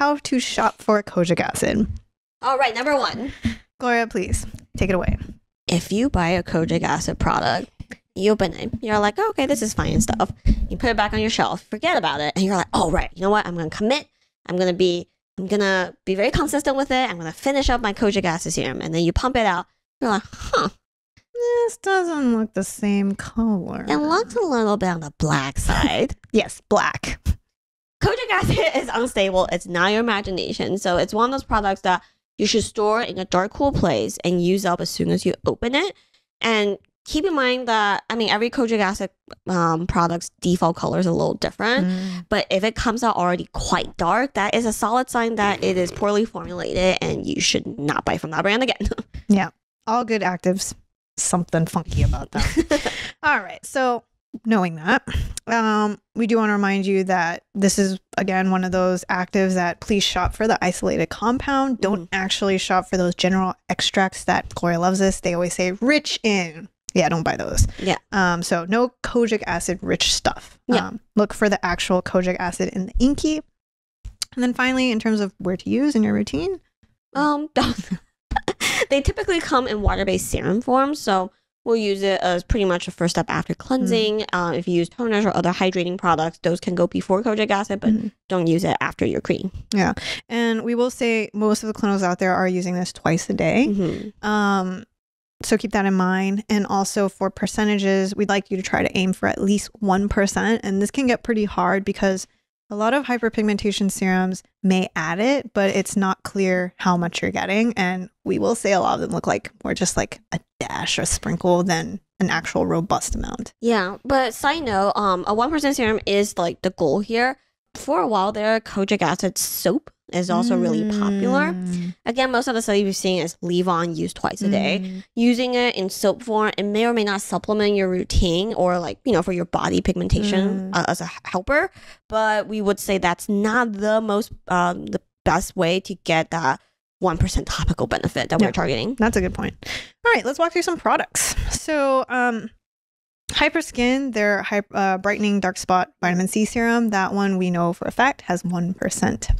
how to shop for kojic acid. All right, number one. Gloria, please take it away. If you buy a kojic acid product, you open it, you're like, oh, okay, this is fine and stuff. You put it back on your shelf, forget about it, and you're like, oh, right, you know what? I'm gonna commit. I'm gonna be, I'm gonna be very consistent with it. I'm gonna finish up my kojic acid serum, and then you pump it out. You're like, huh, This doesn't look the same color. it looks a little bit on the black side. yes, black. Kojic acid is unstable. It's not your imagination. So it's one of those products that you should store in a dark, cool place and use up as soon as you open it. And keep in mind that I mean every kojic acid um, product's default color is a little different. Mm. But if it comes out already quite dark, that is a solid sign that it is poorly formulated and you should not buy from that brand again. Yeah, all good actives. Something funky about them. All right. So, knowing that, um, we do want to remind you that this is, again, one of those actives that please shop for the isolated compound. Don't actually shop for those general extracts that Gloria loves this. They always say rich in. Yeah, don't buy those. Yeah. Um, so, no kojic acid rich stuff. Yeah. Um, look for the actual kojic acid in the INCI. And then finally, in terms of where to use in your routine, Um, they typically come in water-based serum form, so we'll use it as pretty much a first step after cleansing. Um, if you use toners or other hydrating products, those can go before kojic acid, but Mhm. don't use it after your cream. Yeah. And we will say most of the clinicals out there are using this twice a day. Mhm. Um, so keep that in mind. And also for percentages, we'd like you to try to aim for at least 1%. And this can get pretty hard because a lot of hyperpigmentation serums may add it, but it's not clear how much you're getting. And we will say a lot of them look like more just like a dash or sprinkle than an actual robust amount. Yeah, but side note, um, a one percent serum is like the goal here. For a while there, kojic acid soap is also really popular. Mm. Again, most of the studies we've seen is leave on use twice a day. Mm. Using it in soap form, it may or may not supplement your routine or like you know for your body pigmentation Mm. uh, as a helper. But we would say that's not the most um, the best way to get that one percent topical benefit that we're targeting. That's a good point. All right, let's walk through some products. So, um, Hyperskin, their hy- uh, brightening dark spot vitamin C serum, that one we know for a fact has 1%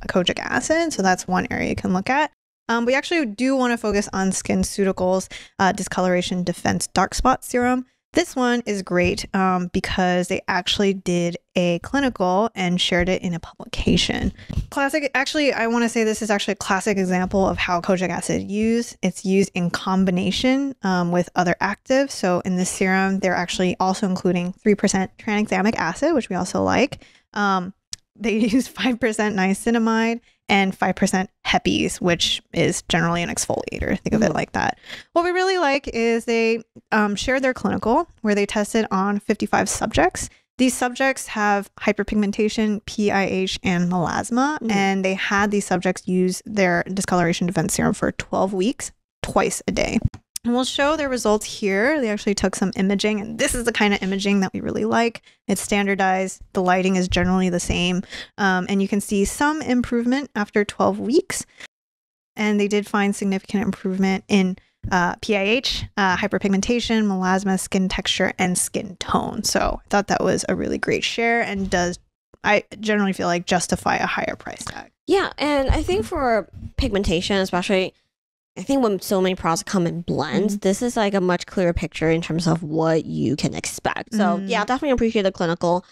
kojic acid. So, that's one area you can look at. Um, we actually do want to focus on SkinCeuticals uh, Discoloration Defense Dark Spot Serum. This one is great um, because they actually did a clinical and shared it in a publication. Classic, actually, I want to say this is actually a classic example of how kojic acid is used. It's used in combination um, with other actives. So in this serum, they're actually also including 3% tranexamic acid, which we also like. Um, they use 5% niacinamide and 5% Hepes, which is generally an exfoliator. Think of it Mhm. like that. What we really like is they um, shared their clinical where they tested on 55 subjects. These subjects have hyperpigmentation, PIH, and melasma, Mhm. and they had these subjects use their discoloration defense serum for 12 weeks, twice a day. And we'll show their results here. They actually took some imaging, and this is the kind of imaging that we really like. It's standardized, the lighting is generally the same, um, and you can see some improvement after 12 weeks. And they did find significant improvement in uh, PIH, uh, hyperpigmentation, melasma, skin texture, and skin tone. So I thought that was a really great share and does, I generally feel like, justify a higher price tag. Yeah, and I think for pigmentation, especially, I think when so many products come in blends, this is like a much clearer picture in terms of what you can expect. So Mm. yeah, definitely appreciate the clinical.